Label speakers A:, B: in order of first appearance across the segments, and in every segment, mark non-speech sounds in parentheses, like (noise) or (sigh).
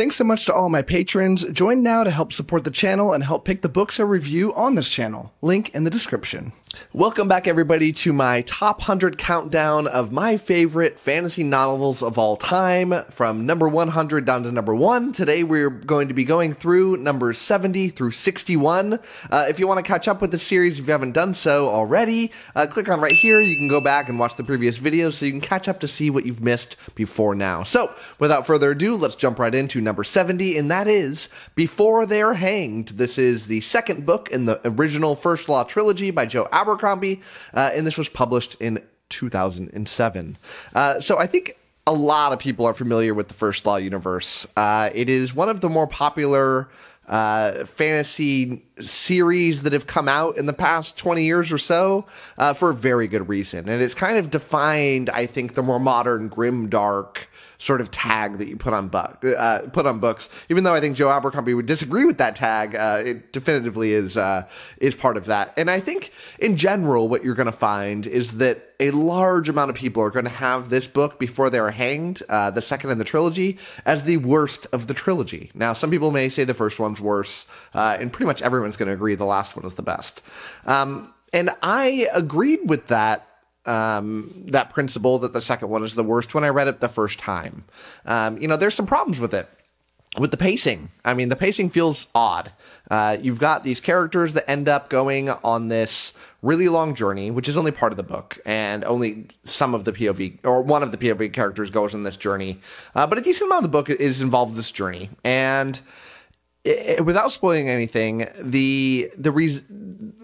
A: Thanks so much to all my patrons. Join now to help support the channel and help pick the books I review on this channel. Link in the description.
B: Welcome back, everybody, to my top 100 countdown of my favorite fantasy novels of all time, from number 100 down to number 1. Today, we're going to be going through numbers 70 through 61. Uh, if you want to catch up with the series, if you haven't done so already, uh, click on right here. You can go back and watch the previous videos so you can catch up to see what you've missed before now. So, without further ado, let's jump right into number 70, and that is Before They're Hanged. This is the second book in the original First Law trilogy by Joe Abercrombie, uh, and this was published in 2007. Uh, so I think a lot of people are familiar with the First Law universe. Uh, it is one of the more popular uh, fantasy series that have come out in the past 20 years or so uh, for a very good reason. And it's kind of defined, I think, the more modern, grim, dark sort of tag that you put on book, uh, put on books. Even though I think Joe Abercrombie would disagree with that tag, uh, it definitively is uh, is part of that. And I think in general, what you're going to find is that a large amount of people are going to have this book before they're hanged, uh, the second in the trilogy, as the worst of the trilogy. Now, some people may say the first one's worse, uh, and pretty much everyone's going to agree the last one is the best. Um, and I agreed with that um, that principle that the second one is the worst when I read it the first time. Um, you know, there's some problems with it. With the pacing, I mean, the pacing feels odd. Uh, you've got these characters that end up going on this really long journey, which is only part of the book, and only some of the POV or one of the POV characters goes on this journey. Uh, but a decent amount of the book is involved in this journey, and it, without spoiling anything, the the res-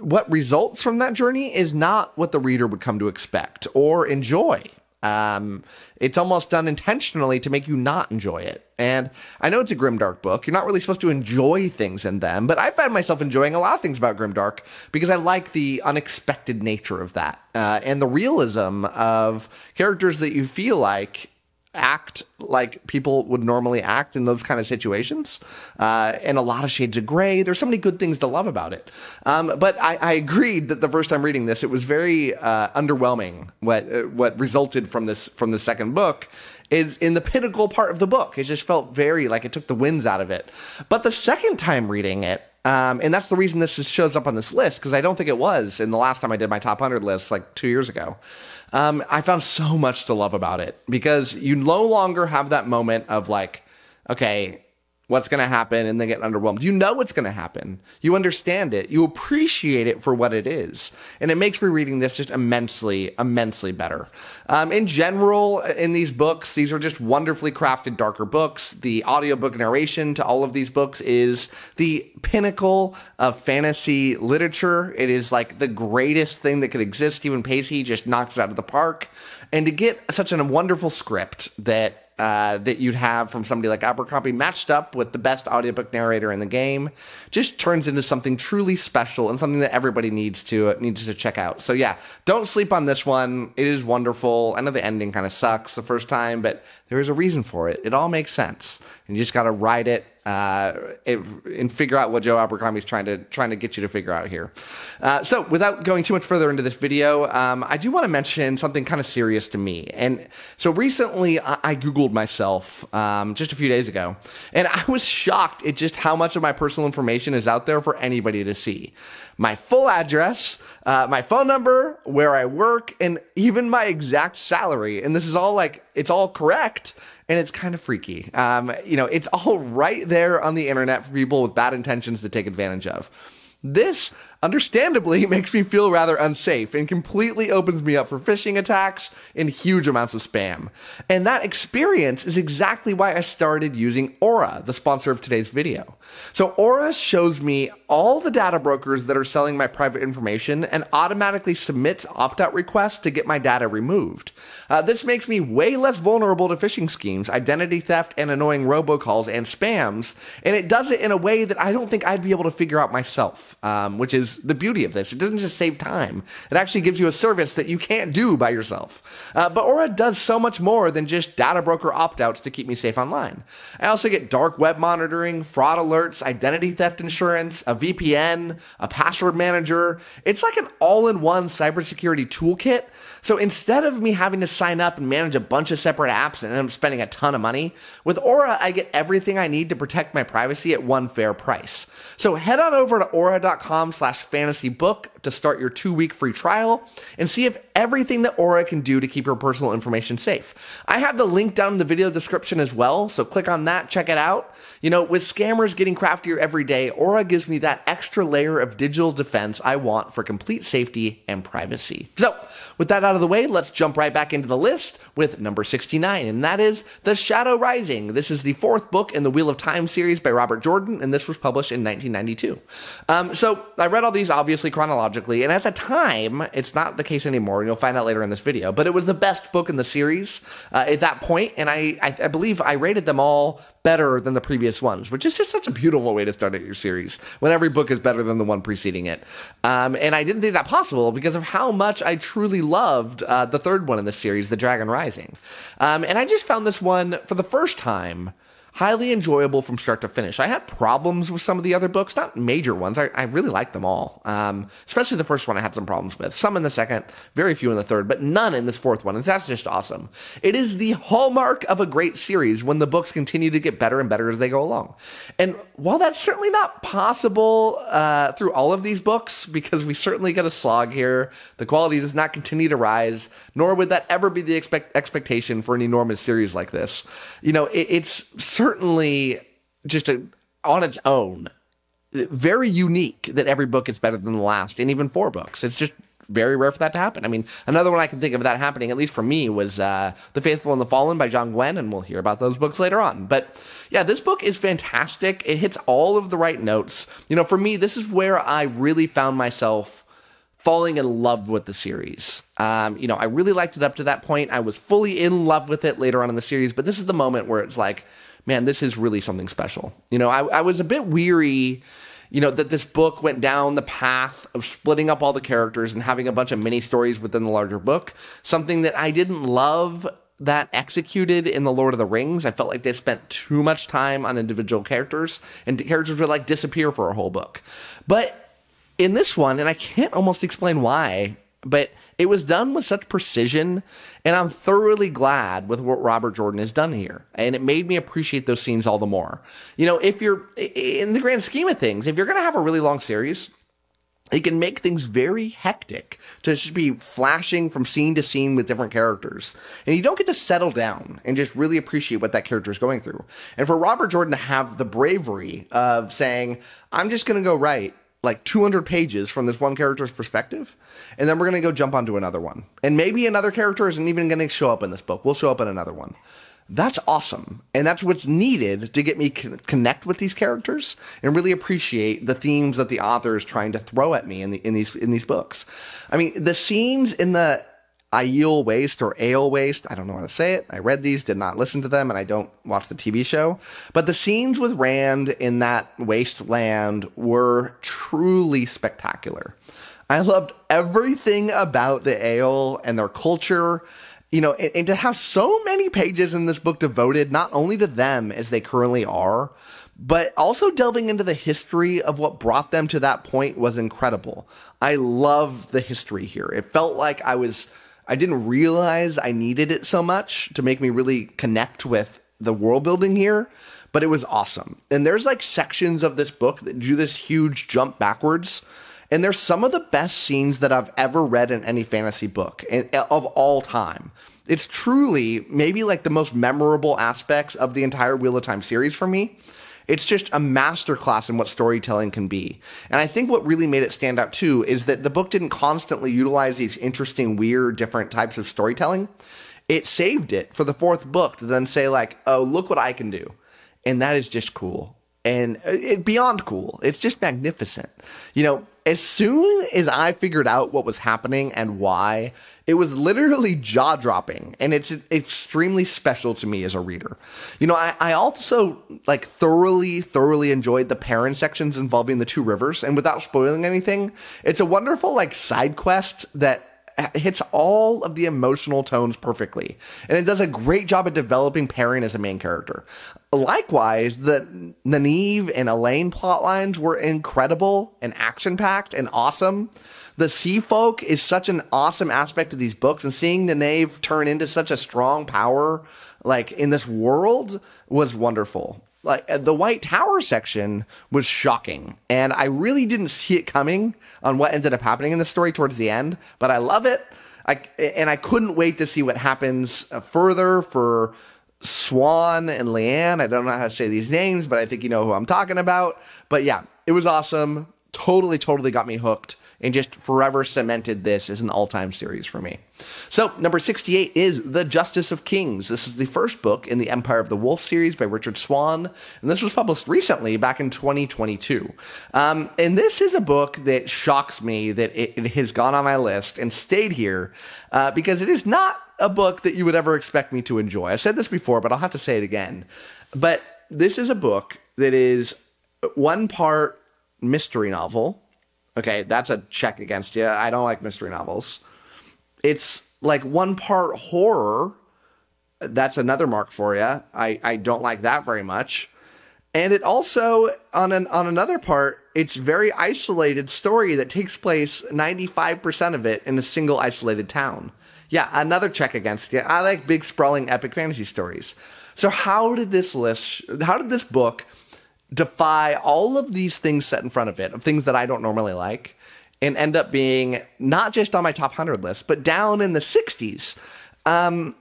B: what results from that journey is not what the reader would come to expect or enjoy. Um, it's almost done intentionally to make you not enjoy it. And I know it's a grimdark book. You're not really supposed to enjoy things in them, but I find myself enjoying a lot of things about grimdark because I like the unexpected nature of that uh, and the realism of characters that you feel like act like people would normally act in those kind of situations, uh, and a lot of shades of gray. There's so many good things to love about it. Um, but I, I, agreed that the first time reading this, it was very uh, underwhelming. What uh, what resulted from this from the second book is in the pinnacle part of the book. It just felt very like it took the winds out of it. But the second time reading it, um, and that's the reason this shows up on this list because I don't think it was in the last time I did my top 100 list like two years ago. Um, I found so much to love about it because you no longer have that moment of like, okay, what's going to happen and then get underwhelmed. You know what's going to happen. You understand it. You appreciate it for what it is. And it makes rereading this just immensely, immensely better. Um, in general, in these books, these are just wonderfully crafted, darker books. The audiobook narration to all of these books is the pinnacle of fantasy literature. It is like the greatest thing that could exist. Steven Pacey just knocks it out of the park. And to get such a wonderful script that uh, that you'd have from somebody like Abercrombie matched up with the best audiobook narrator in the game just turns into something truly special and something that everybody needs to uh, needs to check out. So yeah, don't sleep on this one. It is wonderful. I know the ending kind of sucks the first time, but there is a reason for it. It all makes sense, and you just got to ride it uh, and figure out what Joe Abercrombie is trying to trying to get you to figure out here. Uh, so, without going too much further into this video, um, I do want to mention something kind of serious to me. And so, recently, I, I googled myself um, just a few days ago, and I was shocked at just how much of my personal information is out there for anybody to see. My full address, uh, my phone number, where I work, and even my exact salary. And this is all like it's all correct and it's kind of freaky. Um, you know, it's all (laughs) right there on the internet for people with bad intentions to take advantage of. This understandably (laughs) makes me feel rather unsafe and completely opens me up for phishing attacks and huge amounts of spam. And that experience is exactly why I started using Aura, the sponsor of today's video. So Aura shows me all the data brokers that are selling my private information and automatically submits opt-out requests to get my data removed. Uh, this makes me way less vulnerable to phishing schemes, identity theft, and annoying robocalls and spams, and it does it in a way that I don't think I'd be able to figure out myself, um, which is is the beauty of this. It doesn't just save time. It actually gives you a service that you can't do by yourself. Uh, but Aura does so much more than just data broker opt-outs to keep me safe online. I also get dark web monitoring, fraud alerts, identity theft insurance, a VPN, a password manager. It's like an all-in-one cybersecurity toolkit. So instead of me having to sign up and manage a bunch of separate apps and I'm spending a ton of money, with Aura, I get everything I need to protect my privacy at one fair price. So head on over to aura.com slash fantasybook to start your two week free trial and see if everything that Aura can do to keep your personal information safe. I have the link down in the video description as well, so click on that, check it out. You know, with scammers getting craftier every day, Aura gives me that extra layer of digital defense I want for complete safety and privacy. So, with that out of the way, let's jump right back into the list with number 69, and that is The Shadow Rising. This is the fourth book in the Wheel of Time series by Robert Jordan, and this was published in 1992. Um, so, I read all these obviously chronologically, and at the time, it's not the case anymore, and you'll find out later in this video, but it was the best book in the series uh, at that point, and I, I, I believe I rated them all better than the previous ones, which is just such a beautiful way to start out your series when every book is better than the one preceding it. Um, and I didn't think that possible because of how much I truly loved uh, the third one in the series, The Dragon Rising. Um, and I just found this one for the first time highly enjoyable from start to finish. I had problems with some of the other books, not major ones. I, I really liked them all. Um, especially the first one I had some problems with. Some in the second, very few in the third, but none in this fourth one. And that's just awesome. It is the hallmark of a great series when the books continue to get better and better as they go along. And while that's certainly not possible uh, through all of these books, because we certainly get a slog here, the quality does not continue to rise, nor would that ever be the expect- expectation for an enormous series like this. You know, it, it's certainly certainly just a, on its own very unique that every book is better than the last, and even four books. It's just very rare for that to happen. I mean, another one I can think of that happening, at least for me, was uh, The Faithful and the Fallen by John Gwynne, and we'll hear about those books later on. But yeah, this book is fantastic. It hits all of the right notes. You know, for me, this is where I really found myself falling in love with the series. Um, you know, I really liked it up to that point. I was fully in love with it later on in the series, but this is the moment where it's like, man, this is really something special. You know, I, I was a bit weary you know that this book went down the path of splitting up all the characters and having a bunch of mini stories within the larger book. Something that i didn't love that executed in the lord of the rings. I felt like they spent too much time on individual characters and characters would like disappear for a whole book. But in this one and i can't almost explain why but it was done with such precision, and I'm thoroughly glad with what Robert Jordan has done here. And it made me appreciate those scenes all the more. You know, if you're in the grand scheme of things, if you're going to have a really long series, it can make things very hectic to just be flashing from scene to scene with different characters. And you don't get to settle down and just really appreciate what that character is going through. And for Robert Jordan to have the bravery of saying, I'm just going to go right like 200 pages from this one character's perspective, and then we're going to go jump onto another one. And maybe another character isn't even going to show up in this book. We'll show up in another one. That's awesome. And that's what's needed to get me con- connect with these characters and really appreciate the themes that the author is trying to throw at me in, the, in these in these books. I mean, the scenes in the Aiel Waste or Ale Waste. I don't know how to say it. I read these, did not listen to them, and I don't watch the TV show. But the scenes with Rand in that wasteland were truly spectacular. I loved everything about the Ale and their culture. You know, and, and to have so many pages in this book devoted not only to them as they currently are, but also delving into the history of what brought them to that point was incredible. I love the history here. It felt like I was I didn't realize I needed it so much to make me really connect with the world building here, but it was awesome. And there's like sections of this book that do this huge jump backwards. And there's some of the best scenes that I've ever read in any fantasy book uh, of all time. It's truly maybe like the most memorable aspects of the entire Wheel of Time series for me. It's just a masterclass in what storytelling can be. And I think what really made it stand out too is that the book didn't constantly utilize these interesting, weird, different types of storytelling. It saved it for the fourth book to then say, like, oh, look what I can do. And that is just cool. And uh, it, beyond cool. It's just magnificent. You know, as soon as I figured out what was happening and why, it was literally jaw dropping. And it's extremely special to me as a reader. You know, I, I also like thoroughly, thoroughly enjoyed the Perrin sections involving the two rivers. And without spoiling anything, it's a wonderful like side quest that hits all of the emotional tones perfectly. And it does a great job at developing Perrin as a main character. Likewise, the Nynaeve and Elayne plotlines were incredible and action packed and awesome. The sea folk is such an awesome aspect of these books, and seeing Nynaeve turn into such a strong power, like in this world, was wonderful like uh, the White Tower section was shocking, and I really didn't see it coming on what ended up happening in the story towards the end. But I love it, I, and I couldn't wait to see what happens uh, further for Siuan and Leane. I don't know how to say these names, but I think you know who I'm talking about. But yeah, it was awesome. Totally, totally got me hooked and just forever cemented this as an all time series for me. So, number 68 is The Justice of Kings. This is the first book in the Empire of the Wolf series by Richard Swan, and this was published recently back in 2022. Um, and this is a book that shocks me that it, it has gone on my list and stayed here uh, because it is not a book that you would ever expect me to enjoy. I've said this before, but I'll have to say it again. But this is a book that is one part mystery novel Okay, that's a check against you. I don't like mystery novels. It's like one part horror. That's another mark for you. I, I don't like that very much. And it also on an on another part, it's very isolated story that takes place 95% of it in a single isolated town. Yeah, another check against you. I like big sprawling epic fantasy stories. So how did this list how did this book defy all of these things set in front of it, of things that I don't normally like, and end up being not just on my top 100 list, but down in the 60s. Um,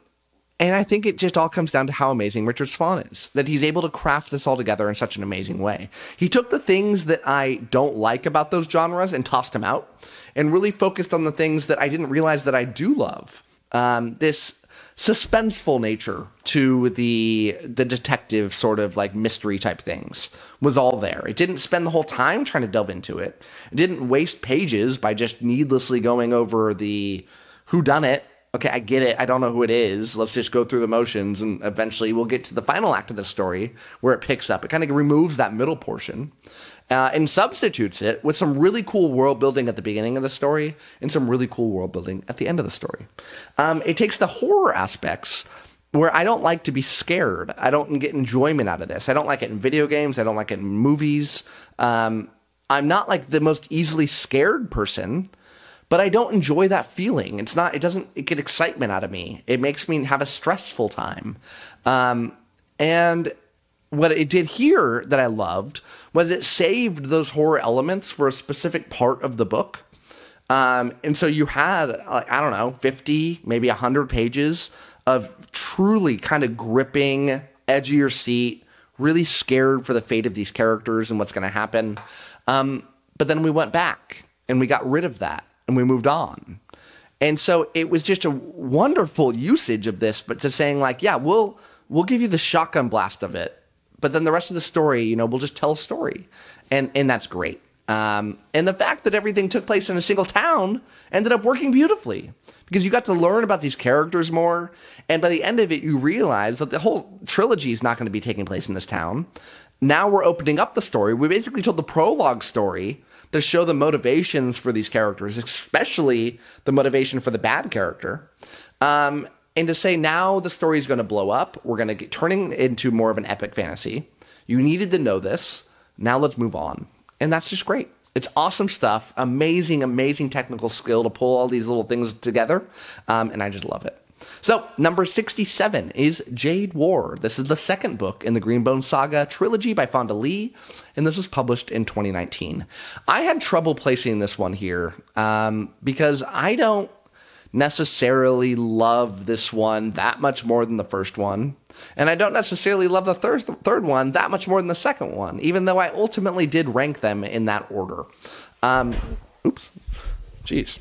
B: and I think it just all comes down to how amazing Richard Swan is, that he's able to craft this all together in such an amazing way. He took the things that I don't like about those genres and tossed them out, and really focused on the things that I didn't realize that I do love. Um, this suspenseful nature to the the detective sort of like mystery type things was all there. It didn't spend the whole time trying to delve into it. It didn't waste pages by just needlessly going over the who done it. Okay, I get it. I don't know who it is. Let's just go through the motions and eventually we'll get to the final act of the story where it picks up. It kind of removes that middle portion uh, and substitutes it with some really cool world building at the beginning of the story and some really cool world building at the end of the story. Um, it takes the horror aspects where I don't like to be scared. I don't get enjoyment out of this. I don't like it in video games. I don't like it in movies. Um, I'm not like the most easily scared person, but I don't enjoy that feeling. It's not. It doesn't it get excitement out of me. It makes me have a stressful time. Um, and what it did here that I loved was it saved those horror elements for a specific part of the book. Um, and so you had, I don't know, 50, maybe 100 pages of truly kind of gripping, edge of your seat, really scared for the fate of these characters and what's going to happen. Um, but then we went back and we got rid of that and we moved on. And so it was just a wonderful usage of this, but to saying like, yeah, we'll we'll give you the shotgun blast of it but then the rest of the story, you know, we'll just tell a story, and and that's great. Um, and the fact that everything took place in a single town ended up working beautifully because you got to learn about these characters more. And by the end of it, you realize that the whole trilogy is not going to be taking place in this town. Now we're opening up the story. We basically told the prologue story to show the motivations for these characters, especially the motivation for the bad character. Um, and to say now the story is going to blow up, we're going to get turning into more of an epic fantasy. You needed to know this. Now let's move on. And that's just great. It's awesome stuff. Amazing, amazing technical skill to pull all these little things together. Um, and I just love it. So, number 67 is Jade War. This is the second book in the Greenbone Saga trilogy by Fonda Lee, and this was published in 2019. I had trouble placing this one here um, because I don't necessarily love this one that much more than the first one. And I don't necessarily love the third, third one that much more than the second one, even though I ultimately did rank them in that order. Um, oops. Jeez.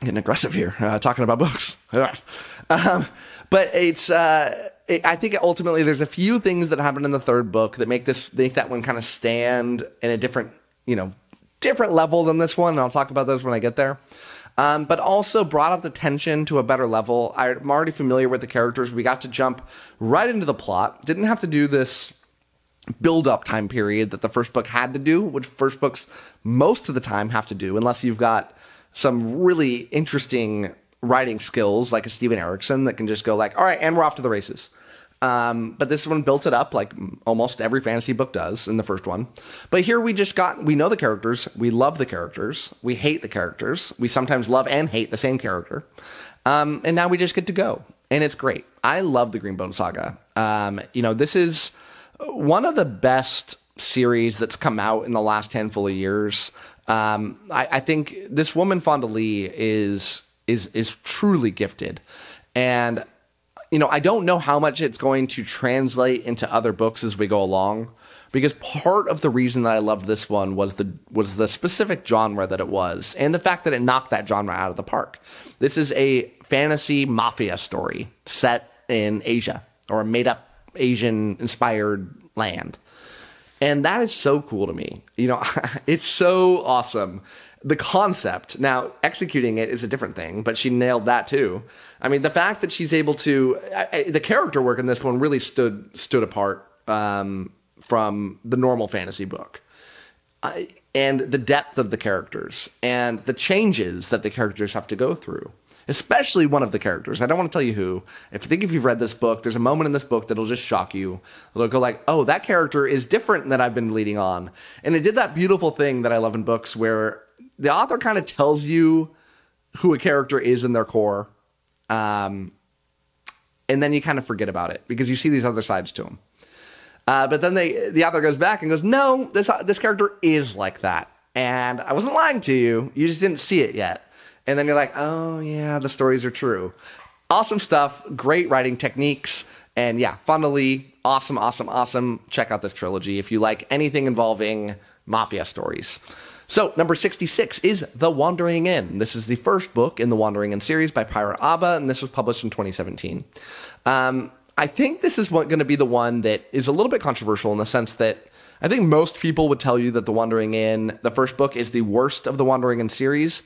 B: Getting aggressive here, uh, talking about books. (laughs) um, but it's. Uh, I think ultimately there's a few things that happen in the third book that make this make that one kind of stand in a different, you know, different level than this one. And I'll talk about those when I get there. Um, but also brought up the tension to a better level. I'm already familiar with the characters. We got to jump right into the plot. Didn't have to do this build up time period that the first book had to do, which first books most of the time have to do, unless you've got some really interesting writing skills like a Steven Erikson that can just go like, all right, and we're off to the races. Um, but this one built it up like almost every fantasy book does in the first one. But here we just got, we know the characters, we love the characters, we hate the characters, we sometimes love and hate the same character. Um, and now we just get to go. And it's great. I love the Greenbone Saga. Um, you know, this is one of the best series that's come out in the last handful of years. Um, I, I, think this woman Fonda Lee is is is truly gifted, and you know I don't know how much it's going to translate into other books as we go along. Because part of the reason that I loved this one was the was the specific genre that it was, and the fact that it knocked that genre out of the park. This is a fantasy mafia story set in Asia or a made up Asian inspired land. And that is so cool to me. You know, (laughs) it's so awesome. The concept, now executing it is a different thing, but she nailed that too. I mean, the fact that she's able to, I, the character work in this one really stood stood apart um, from the normal fantasy book. I, and the depth of the characters and the changes that the characters have to go through especially one of the characters. I don't want to tell you who. If you think if you've read this book, there's a moment in this book that'll just shock you. It'll go like, "Oh, that character is different than I've been leading on." And it did that beautiful thing that I love in books where the author kind of tells you who a character is in their core. Um, and then you kind of forget about it because you see these other sides to them. Uh, but then they, the author goes back and goes, "No, this this character is like that." And I wasn't lying to you. You just didn't see it yet. And then you're like, oh, yeah, the stories are true. Awesome stuff. Great writing techniques. And yeah, funnily awesome, awesome, awesome. Check out this trilogy if you like anything involving mafia stories. So, number 66 is The Wandering Inn. This is the first book in the Wandering Inn series by Pirateaba, and this was published in 2017. Um, I think this is going to be the one that is a little bit controversial in the sense that I think most people would tell you that The Wandering Inn, the first book, is the worst of the Wandering Inn series.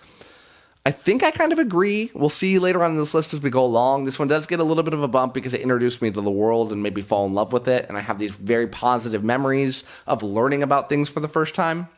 B: I think I kind of agree. We'll see later on in this list as we go along. This one does get a little bit of a bump because it introduced me to the world and made me fall in love with it. And I have these very positive memories of learning about things for the first time.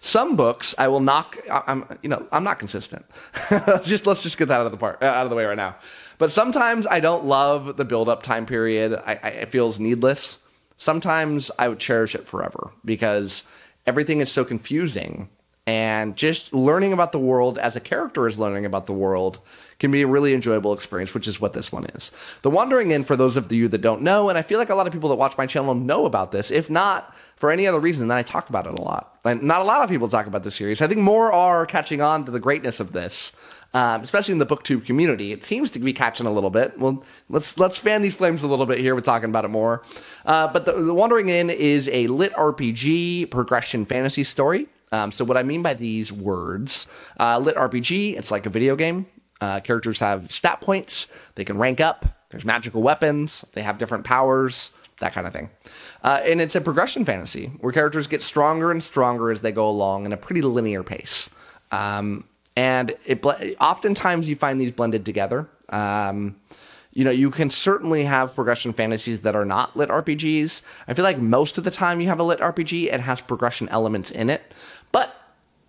B: Some books I will knock. I'm, you know, I'm not consistent. (laughs) just let's just get that out of the part, out of the way right now. But sometimes I don't love the build-up time period. I, I, it feels needless. Sometimes I would cherish it forever because everything is so confusing and just learning about the world as a character is learning about the world can be a really enjoyable experience, which is what this one is. The Wandering Inn, for those of you that don't know, and I feel like a lot of people that watch my channel know about this, if not for any other reason than I talk about it a lot. And not a lot of people talk about this series. I think more are catching on to the greatness of this, um, especially in the booktube community. It seems to be catching a little bit. Well, let's let's fan these flames a little bit here with talking about it more. Uh, but the, the Wandering Inn is a lit RPG progression fantasy story. Um, so what I mean by these words, uh, lit RPG, it's like a video game. Uh, characters have stat points. They can rank up. There's magical weapons. They have different powers. That kind of thing. Uh, and it's a progression fantasy where characters get stronger and stronger as they go along in a pretty linear pace. Um, and it oftentimes you find these blended together. Um, you know, you can certainly have progression fantasies that are not lit RPGs. I feel like most of the time you have a lit RPG, it has progression elements in it. But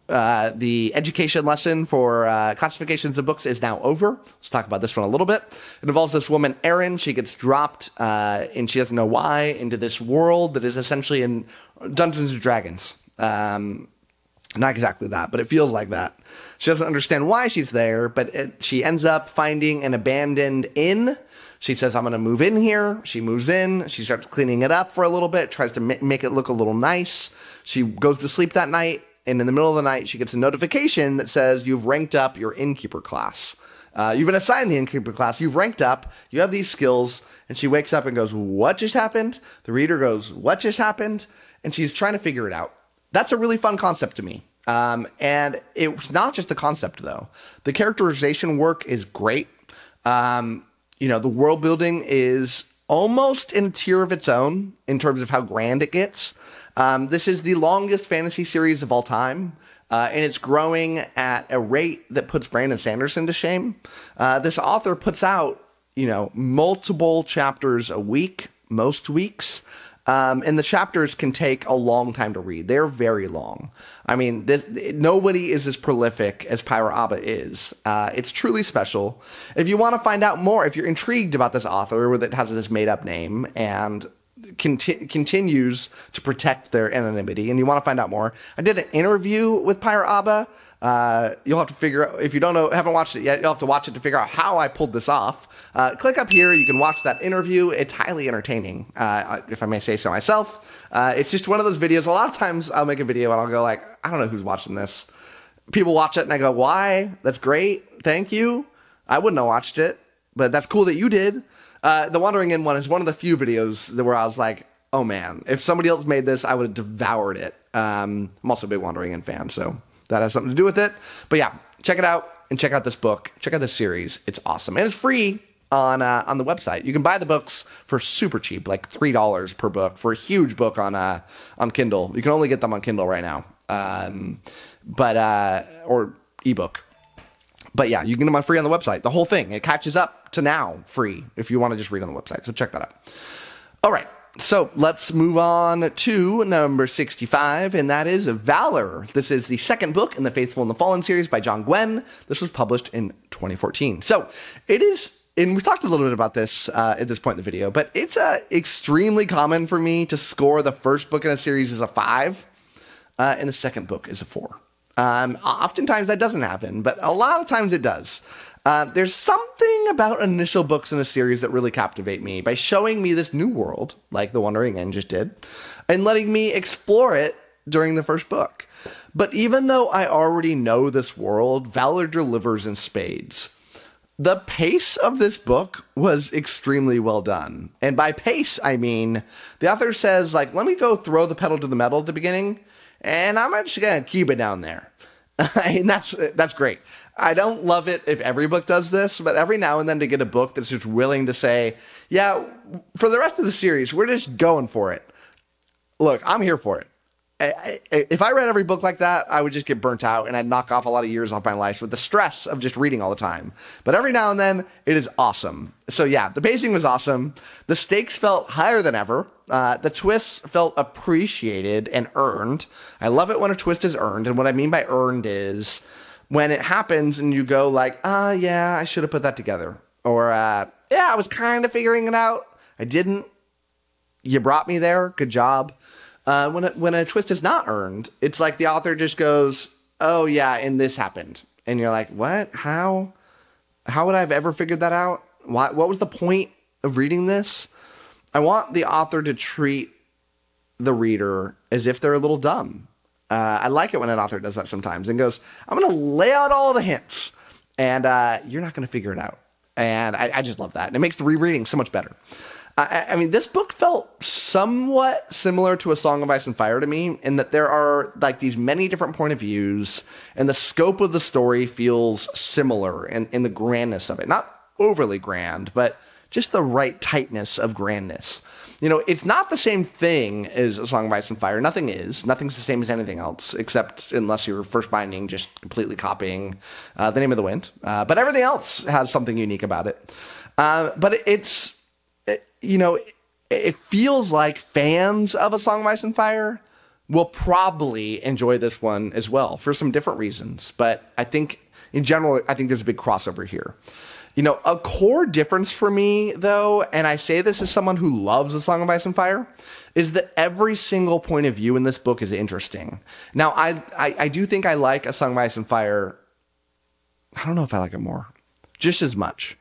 B: uh, the education lesson for uh, classifications of books is now over. Let's talk about this one a little bit. It involves this woman, Erin. She gets dropped, uh, and she doesn't know why, into this world that is essentially in Dungeons and Dragons. Um, not exactly that, but it feels like that. She doesn't understand why she's there, but it, she ends up finding an abandoned inn. She says, I'm going to move in here. She moves in. She starts cleaning it up for a little bit, tries to make it look a little nice. She goes to sleep that night, and in the middle of the night, she gets a notification that says, You've ranked up your innkeeper class. Uh, you've been assigned the innkeeper class. You've ranked up. You have these skills. And she wakes up and goes, What just happened? The reader goes, What just happened? And she's trying to figure it out that's a really fun concept to me. Um, and it's not just the concept though. The characterization work is great. Um, you know, the world building is almost in a tier of its own in terms of how grand it gets. Um, this is the longest fantasy series of all time. Uh, and it's growing at a rate that puts Brandon Sanderson to shame. Uh, this author puts out, you know, multiple chapters a week, most weeks. Um, and the chapters can take a long time to read. They're very long. I mean, this, nobody is as prolific as Pirateaba is. Uh, it's truly special. If you want to find out more, if you're intrigued about this author that has this made up name and conti- continues to protect their anonymity, and you want to find out more, I did an interview with Pirateaba. Uh, you'll have to figure out if you don't know, haven't watched it yet. You'll have to watch it to figure out how I pulled this off. Uh, click up here. You can watch that interview. It's highly entertaining, uh, if I may say so myself. Uh, it's just one of those videos. A lot of times I'll make a video and I'll go like, I don't know who's watching this. People watch it and I go, why? That's great. Thank you. I wouldn't have watched it, but that's cool that you did. Uh, the Wandering Inn one is one of the few videos that where I was like, oh man, if somebody else made this, I would have devoured it. Um, I'm also a big Wandering Inn fan, so that has something to do with it. But yeah, check it out and check out this book. Check out this series. It's awesome and it's free on uh, on the website. You can buy the books for super cheap, like three dollars per book for a huge book on uh, on Kindle. You can only get them on Kindle right now, um, but uh, or ebook. But yeah, you can get them on free on the website. The whole thing it catches up to now free if you want to just read on the website. So check that out. All right. So let's move on to number 65, and that is Valor. This is the second book in the Faithful and the Fallen series by John Gwynne. This was published in 2014. So it is, and we talked a little bit about this uh, at this point in the video, but it's uh, extremely common for me to score the first book in a series as a five, uh, and the second book is a four. Um, oftentimes that doesn't happen, but a lot of times it does. Uh, there's something about initial books in a series that really captivate me by showing me this new world, like The Wandering Inn just did, and letting me explore it during the first book. But even though I already know this world, Valor delivers in spades. The pace of this book was extremely well done. And by pace, I mean the author says, like, let me go throw the pedal to the metal at the beginning, and I'm just gonna keep it down there. (laughs) and that's that's great. I don't love it if every book does this, but every now and then to get a book that's just willing to say, yeah, for the rest of the series, we're just going for it. Look, I'm here for it. I, I, if I read every book like that, I would just get burnt out and I'd knock off a lot of years off my life with the stress of just reading all the time. But every now and then, it is awesome. So yeah, the pacing was awesome. The stakes felt higher than ever. Uh, the twists felt appreciated and earned. I love it when a twist is earned, and what I mean by earned is when it happens and you go like, ah, yeah, I should have put that together, or uh, yeah, I was kind of figuring it out, I didn't. You brought me there. Good job. Uh, when a, when a twist is not earned, it's like the author just goes, "Oh yeah, and this happened," and you're like, "What? How? How would I have ever figured that out? Why, what was the point of reading this?" I want the author to treat the reader as if they're a little dumb. Uh, I like it when an author does that sometimes and goes, "I'm going to lay out all the hints, and uh, you're not going to figure it out." And I, I just love that, and it makes the rereading so much better. I, I, mean, this book felt somewhat similar to A Song of Ice and Fire to me, in that there are like these many different point of views, and the scope of the story feels similar in, in the grandness of it. Not overly grand, but just the right tightness of grandness. You know, it's not the same thing as A Song of Ice and Fire. Nothing is. Nothing's the same as anything else, except unless you're first binding, just completely copying uh, The Name of the Wind. Uh, but everything else has something unique about it. Uh, but it's you know, it feels like fans of A Song of Ice and Fire will probably enjoy this one as well for some different reasons. But I think, in general, I think there's a big crossover here. You know, a core difference for me, though, and I say this as someone who loves A Song of Ice and Fire, is that every single point of view in this book is interesting. Now, I, I, I do think I like A Song of Ice and Fire. I don't know if I like it more, just as much.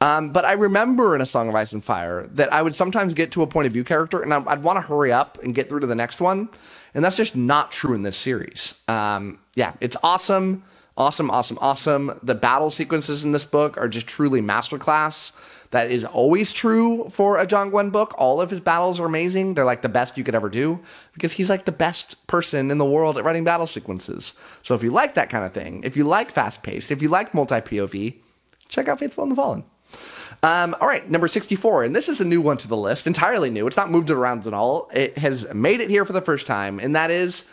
B: Um, but I remember in A Song of Ice and Fire that I would sometimes get to a point of view character and I'd, want to hurry up and get through to the next one. And that's just not true in this series. Um, yeah, it's awesome. Awesome, awesome, awesome. The battle sequences in this book are just truly masterclass. That is always true for a John Gwynne book. All of his battles are amazing. They're like the best you could ever do because he's like the best person in the world at writing battle sequences. So if you like that kind of thing, if you like fast paced, if you like multi POV, check out Faithful and the Fallen.
A: Um, all right, number 64. And this is a new one to the list, entirely new. It's not moved around at all. It has made it here for the first time, and that is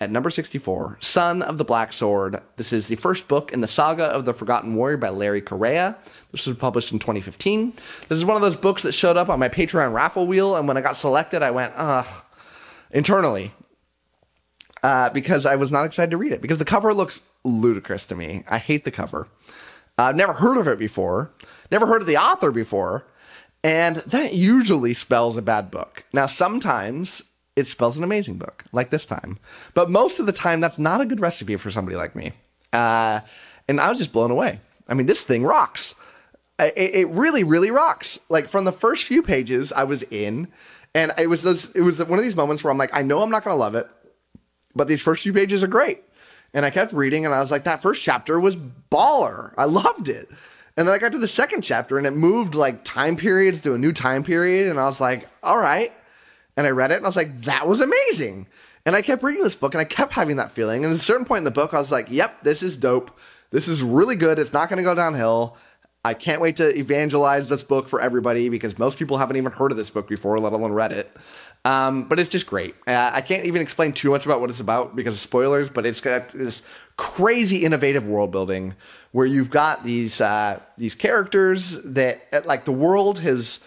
A: at number 64, Son of the Black Sword. This is the first book in the saga of the Forgotten Warrior by Larry Correia. This was published in 2015. This is one of those books that showed up on my Patreon raffle wheel, and when I got selected, I went, ugh, internally, uh, because I was not excited to read it, because the cover looks ludicrous to me. I hate the cover. I've never heard of it before, never heard of the author before, and that usually spells a bad book. Now, sometimes it spells an amazing book, like this time. But most of the time, that's not a good recipe for somebody like me. Uh, and I was just blown away. I mean, this thing rocks. It, it, really, really rocks. Like from the first few pages, I was in, and it was this. It was one of these moments where I'm like, I know I'm not to love it, but these first few pages are great. And I kept reading, and I was like, that first chapter was baller. I loved it. And then I got to the second chapter, and it moved like time periods to a new time period, and I was like, all right and I read it and I was like, that was amazing. And I kept reading this book and I kept having that feeling. And at a certain point in the book, I was like, yep, this is dope. This is really good. It's not going to go downhill. I can't wait to evangelize this book for everybody because most people haven't even heard of this book before, let alone read it. Um, but it's just great. Uh, I can't even explain too much about what it's about because of spoilers, but it's got this crazy innovative world building where you've got these uh, these characters that like the world has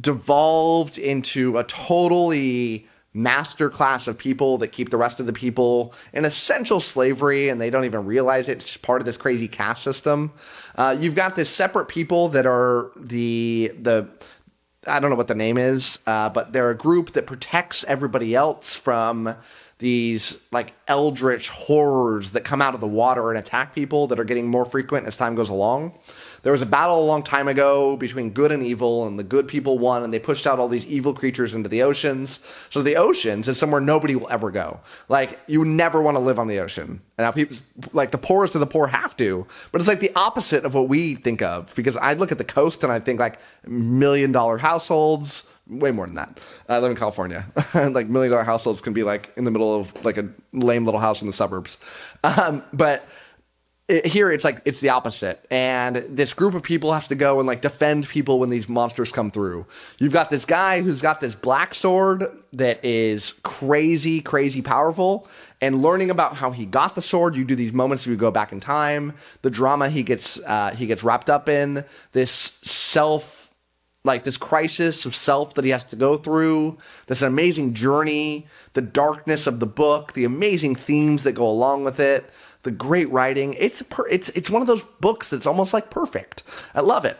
A: devolved into a totally master class of people that keep the rest of the people in essential slavery and they don't even realize it. It's part of this crazy caste system. Uh, you've got this separate people that are the the I don't know what the name is, uh, but they're a group that protects everybody else from these like eldritch horrors that come out of the water and attack people that are getting more frequent as time goes along. There was a battle a long time ago between good and evil, and the good people won, and they pushed out all these evil creatures into the oceans. So the oceans is somewhere nobody will ever go. Like you never want to live on the ocean. And now people, like the poorest of the poor, have to. But it's like the opposite of what we think of. Because I look at the coast and I think like million dollar households way more than that. I live in California. (laughs) like million dollar households can be like in the middle of like a lame little house in the suburbs. Um, but it, here it's like it's the opposite. And this group of people has to go and like defend people when these monsters come through. You've got this guy who's got this black sword that is crazy crazy powerful. And learning about how he got the sword you do these moments where you go back in time the drama he gets uh, he gets wrapped up in this self like this crisis of self that he has to go through this amazing journey the darkness of the book the amazing themes that go along with it the great writing. It's per, it's it's one of those books that's almost like perfect. I love it.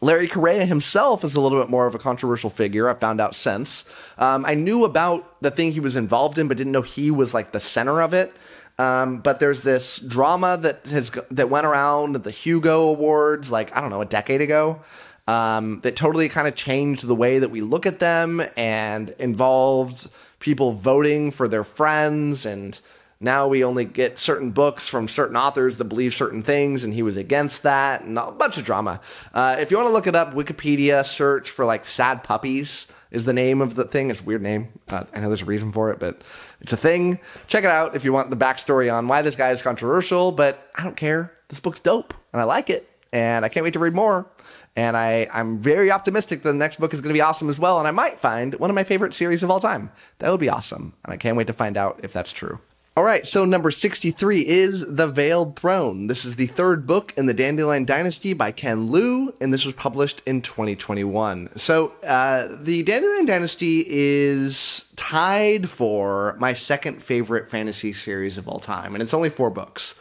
A: Larry Correia himself is a little bit more of a controversial figure. I found out since. Um, I knew about the thing he was involved in, but didn't know he was like the center of it. Um, but there's this drama that has that went around the Hugo Awards, like I don't know, a decade ago, um, that totally kind of changed the way that we look at them and involved people voting for their friends and now we only get certain books from certain authors that believe certain things, and he was against that, and a bunch of drama. Uh, if you want to look it up, Wikipedia search for like sad puppies is the name of the thing. It's a weird name. Uh, I know there's a reason for it, but it's a thing. Check it out if you want the backstory on why this guy is controversial, but I don't care. This book's dope, and I like it, and I can't wait to read more. And I, I'm very optimistic that the next book is going to be awesome as well. And I might find one of my favorite series of all time. That would be awesome. And I can't wait to find out if that's true. All right, so number 63 is The Veiled Throne. This is the third book in the Dandelion Dynasty by Ken Liu, and this was published in 2021. So, uh, the Dandelion Dynasty is tied for my second favorite fantasy series of all time, and it's only four books.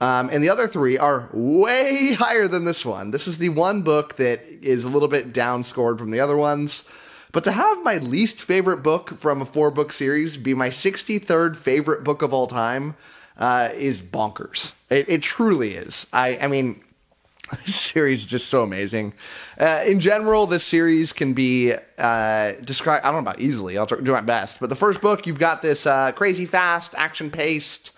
A: Um, and the other three are way (laughs) higher than this one. This is the one book that is a little bit downscored from the other ones. But to have my least favorite book from a four book series be my 63rd favorite book of all time uh, is bonkers. It, it, truly is. I, I mean, (laughs) this series is just so amazing. Uh, in general, this series can be uh, described, I don't know about easily, I'll do my best. But the first book, you've got this uh, crazy fast, action paced,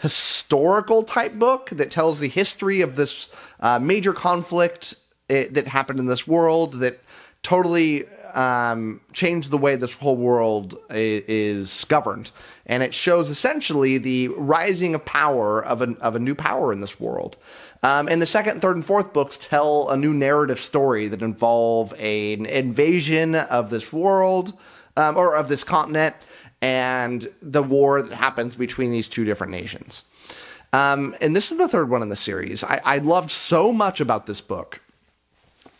A: historical type book that tells the history of this uh, major conflict it, eh, that happened in this world that totally um, changed the way this whole world is, is governed, and it shows essentially the rising of power of a of a new power in this world. Um, and the second, third, and fourth books tell a new narrative story that involve a, an invasion of this world um, or of this continent and the war that happens between these two different nations. Um, and this is the third one in the series. I, I loved so much about this book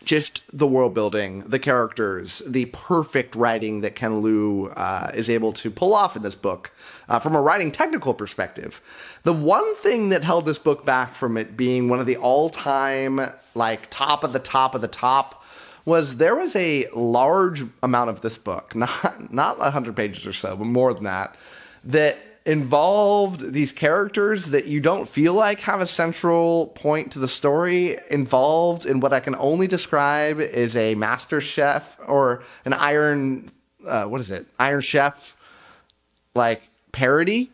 A: just the world building, the characters, the perfect writing that Ken Liu uh, is able to pull off in this book uh, from a writing technical perspective. The one thing that held this book back from it being one of the all time, like, top of the top of the top was there was a large amount of this book, (laughs) not, not 100 pages or so, but more than that, that involved these characters that you don't feel like have a central point to the story involved in what I can only describe as a master chef or an iron uh, what is it? Iron chef like parody.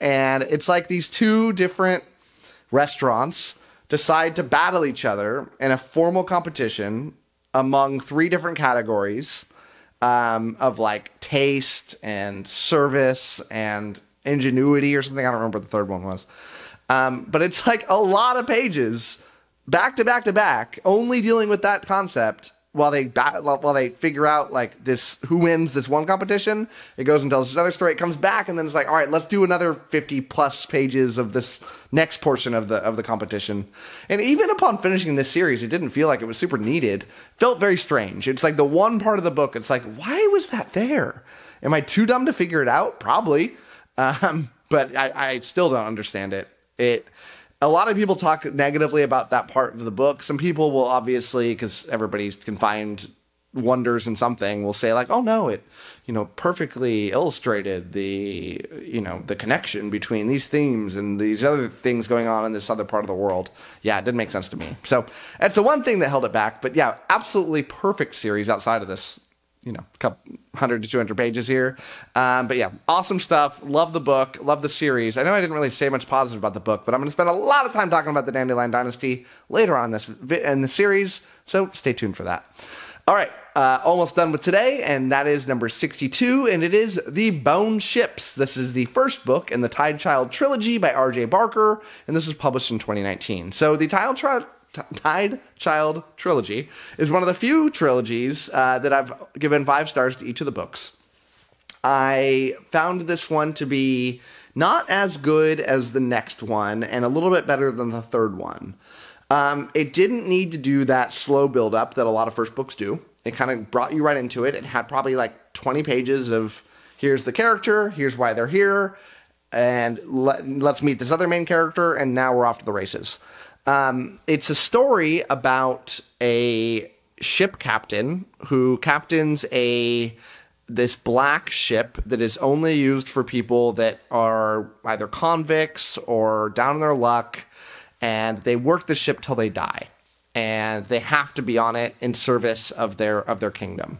A: And it's like these two different restaurants decide to battle each other in a formal competition among three different categories um, of like taste and service and ingenuity or something. I don't remember what the third one was. Um, but it's like a lot of pages back to back to back, only dealing with that concept while they while they figure out like this who wins this one competition. It goes and tells this other story. It comes back and then it's like, all right, let's do another fifty plus pages of this next portion of the of the competition. And even upon finishing this series, it didn't feel like it was super needed. Felt very strange. It's like the one part of the book. It's like, why was that there? Am I too dumb to figure it out? Probably. Um, but I, I still don't understand it. It a lot of people talk negatively about that part of the book. Some people will obviously, because everybody can find wonders in something, will say like, "Oh no, it, you know, perfectly illustrated the, you know, the connection between these themes and these other things going on in this other part of the world." Yeah, it didn't make sense to me. So that's the one thing that held it back. But yeah, absolutely perfect series outside of this you know, couple hundred to 200 pages here. Um, but yeah, awesome stuff. Love the book. Love the series. I know I didn't really say much positive about the book, but I'm going to spend a lot of time talking about the Dandelion Dynasty later on this in the series. So stay tuned for that. All right, uh, almost done with today, and that is number 62, and it is The Bone Ships. This is the first book in the Tide Child trilogy by R.J. Barker, and this was published in 2019. So the Tide Child trilogy is one of the few trilogies uh, that I've given five stars to each of the books. I found this one to be not as good as the next one and a little bit better than the third one. Um, it didn't need to do that slow build up that a lot of first books do. It kind of brought you right into it. It had probably like 20 pages of here's the character, here's why they're here, and let, us meet this other main character, and now we're off to the races. Um, it's a story about a ship captain who captains a this black ship that is only used for people that are either convicts or down in their luck, and they work the ship till they die, and they have to be on it in service of their of their kingdom.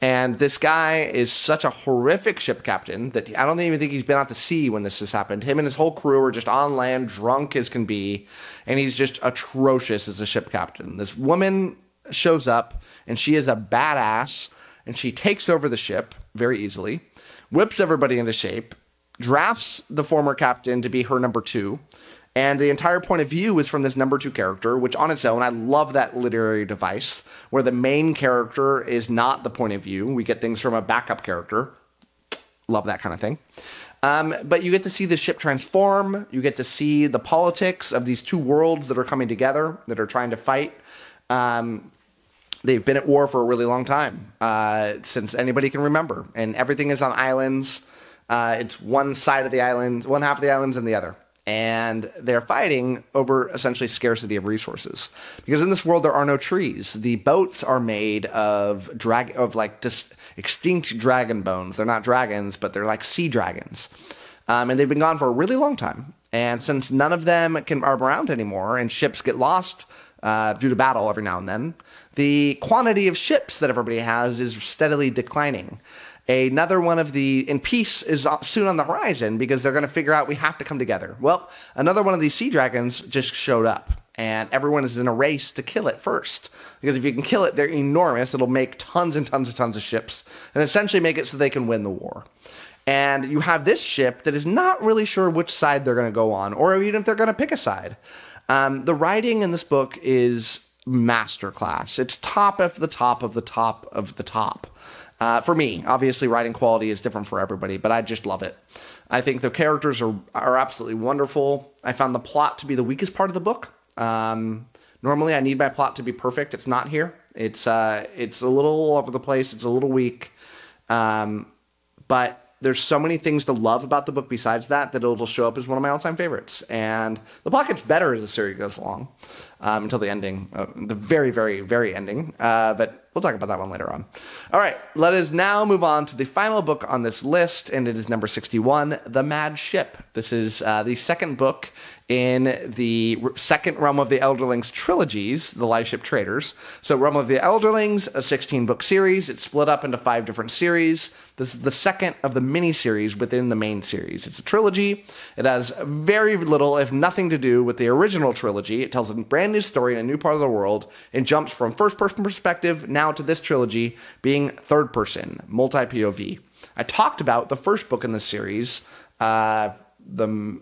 A: And this guy is such a horrific ship captain that I don't even think he's been out to sea when this has happened. Him and his whole crew are just on land, drunk as can be, and he's just atrocious as a ship captain. This woman shows up, and she is a badass, and she takes over the ship very easily, whips everybody into shape, drafts the former captain to be her number two, and the entire point of view is from this number two character, which on its own, I love that literary device where the main character is not the point of view. We get things from a backup character. Love that kind of thing. Um, but you get to see the ship transform. You get to see the politics of these two worlds that are coming together, that are trying to fight. Um, they've been at war for a really long time, uh, since anybody can remember. And everything is on islands. Uh, it's one side of the island, one half of the islands, and the other and they're fighting over essentially scarcity of resources. Because in this world there are no trees. The boats are made of drag of like just extinct dragon bones. They're not dragons but they're like sea dragons. Um, and they've been gone for a really long time. And since none of them can are around anymore and ships get lost uh, due to battle every now and then the quantity of ships that everybody has is steadily declining Another one of the, and peace is soon on the horizon because they're going to figure out we have to come together. Well, another one of these sea dragons just showed up and everyone is in a race to kill it first. Because if you can kill it, they're enormous. It'll make tons and tons and tons of ships, and essentially make it so they can win the war. And you have this ship that is not really sure which side they're going to go on, or even if they're going to pick a side. Um, the writing in this book is masterclass. It's top of the top of the top of the top. Uh, for me, obviously, writing quality is different for everybody, but I just love it. I think the characters are are absolutely wonderful. I found the plot to be the weakest part of the book. Um, normally, I need my plot to be perfect. It's not here. It's uh, it's a little all over the place. It's a little weak, um, but there's so many things to love about the book besides that that it'll show up as one of my all-time favorites. And the plot gets better as the series goes along um, until the ending, uh, the very, very, very ending. Uh, but we'll talk about that one later on. All right, let us now move on to the final book on this list, and it is number 61, The Mad Ship. This is uh, the second book in the second Realm of the Elderlings trilogies, The Liveship Traders. So, Realm of the Elderlings, a 16 book series. It's split up into five different series. This is the second of the mini series within the main series. It's a trilogy. It has very little, if nothing, to do with the original trilogy. It tells a brand new story in a new part of the world and jumps from first person perspective now to this trilogy being third person, multi POV. I talked about the first book in the series, uh, the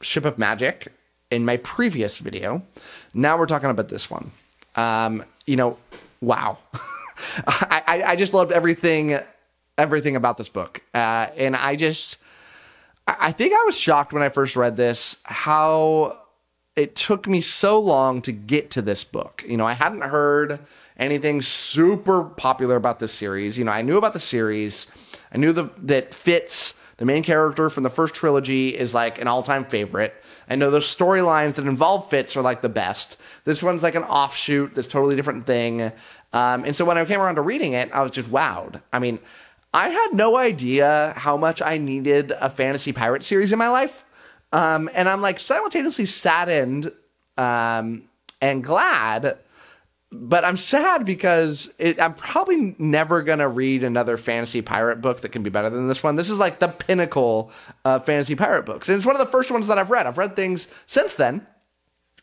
A: Ship of Magic in my previous video. Now we're talking about this one. Um, you know, wow. (laughs) I, I just loved everything, everything about this book. Uh, and I just, I think I was shocked when I first read this how it took me so long to get to this book. You know, I hadn't heard anything super popular about this series. You know, I knew about the series. I knew the, that Fitz the main character from the first trilogy is like an all time favorite. I know those storylines that involve Fitz are like the best. This one's like an offshoot, this totally different thing. Um, and so when I came around to reading it, I was just wowed. I mean, I had no idea how much I needed a fantasy pirate series in my life. Um, and I'm like simultaneously saddened um, and glad but I'm sad because it, I'm probably never gonna read another fantasy pirate book that can be better than this one. This is like the pinnacle of fantasy pirate books, and it's one of the first ones that I've read. I've read things since then,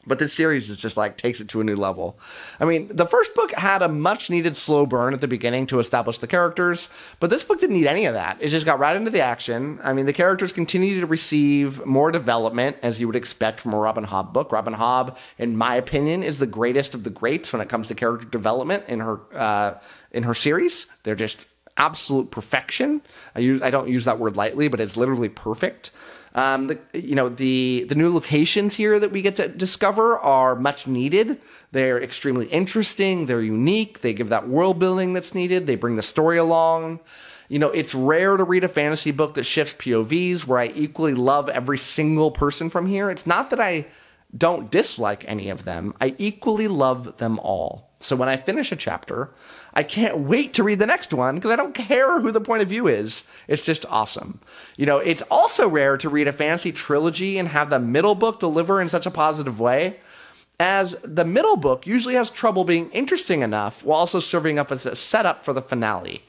A: but this series is just like takes it to a new level. I mean, the first book had a much needed slow burn at the beginning to establish the characters, but this book didn't need any of that. It just got right into the action. I mean, the characters continue to receive more development as you would expect from a Robin Hobb book. Robin Hobb, in my opinion, is the greatest of the greats when it comes to character development in her uh, in her series. They're just absolute perfection. I use I don't use that word lightly, but it's literally perfect. Um, the, you know the the new locations here that we get to discover are much needed. They're extremely interesting. They're unique. They give that world building that's needed. They bring the story along. You know, it's rare to read a fantasy book that shifts POVs where I equally love every single person from here. It's not that I don't dislike any of them. I equally love them all. So when I finish a chapter, I can't wait to read the next one because I don't care who the point of view is. It's just awesome. You know, it's also rare to read a fantasy trilogy and have the middle book deliver in such a positive way, as the middle book usually has trouble being interesting enough while also serving up as a setup for the finale.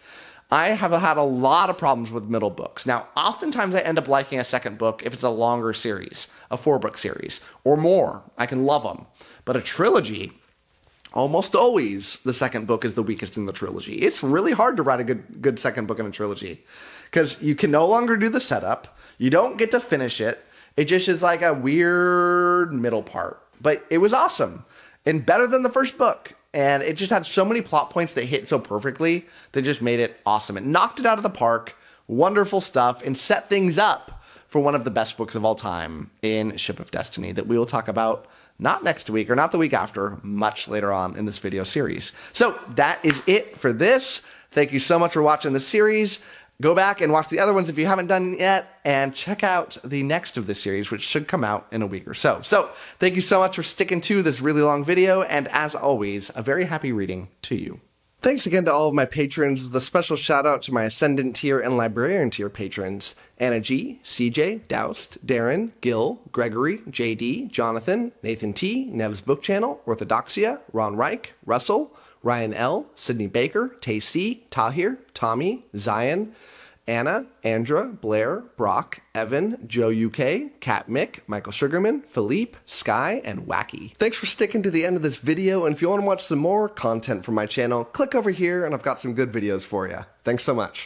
A: I have had a lot of problems with middle books. Now, oftentimes I end up liking a second book if it's a longer series, a four book series, or more. I can love them. But a trilogy, almost always the second book is the weakest in the trilogy. It's really hard to write a good good second book in a trilogy because you can no longer do the setup. You don't get to finish it. It just is like a weird middle part. But it was awesome and better than the first book. And it just had so many plot points that hit so perfectly that just made it awesome. It knocked it out of the park. Wonderful stuff and set things up for one of the best books of all time in Ship of Destiny that we will talk about not next week or not the week after, much later on in this video series. So that is it for this. Thank you so much for watching the series. Go back and watch the other ones if you haven't done yet, and check out the next of the series, which should come out in a week or so. So, thank you so much for sticking to this really long video, and as always, a very happy reading to you. Thanks again to all of my patrons, with a special shout out to my Ascendant tier and Librarian tier patrons. Anna G, CJ, Doust, Darren, Gil, Gregory, JD, Jonathan, Nathan T, Nev's Book Channel, Orthodoxia, Ron Reich, Russell, Ryan L, Sydney Baker, Tay C, Tahir, Tommy, Zion,
B: Anna, Andra, Blair, Brock, Evan, Joe UK, Cat Mick, Michael Sugarman, Philippe, Sky, and Wacky. Thanks for sticking to the end of this video, and if you want to watch some more content from my channel, click over here and I've got some good videos for you. Thanks so much.